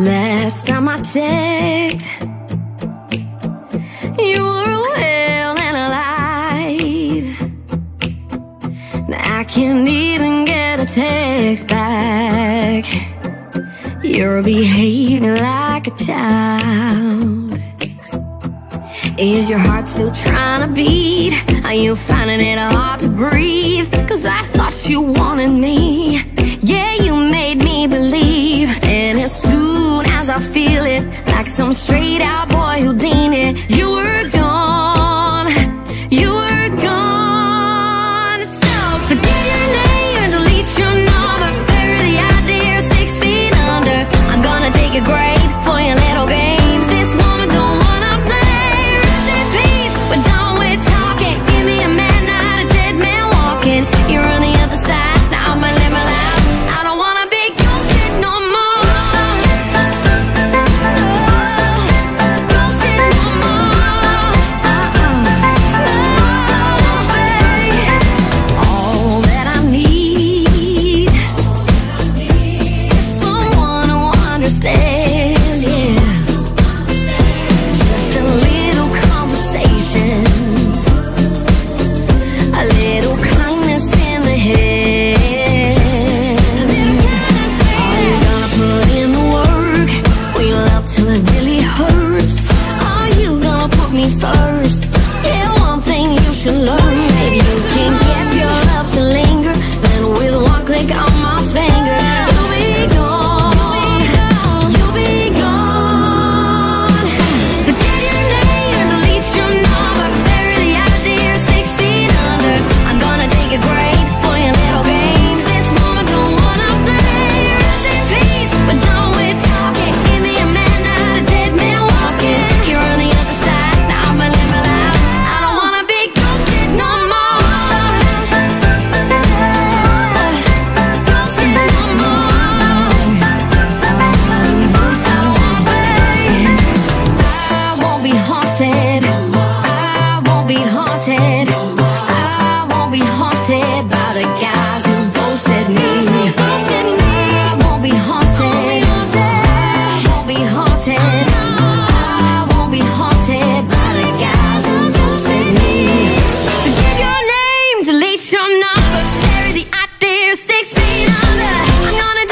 Last time I checked, you were well and alive. Now I can't even get a text back. You're behaving like a child. Is your heart still trying to beat? Are you finding it hard to breathe? Cause I thought you wanted me. some straight out boy Houdini. You were gone, you were gone. So forget your name, delete your number, bury the idea six feet under. I'm gonna take a grave. ocean love. But carry the idea six feet under. I'm gonna